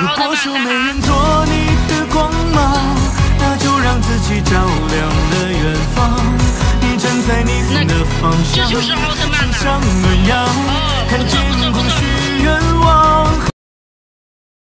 如果说没人做你的光芒那就让自己照亮了远方你站在逆风的方向心向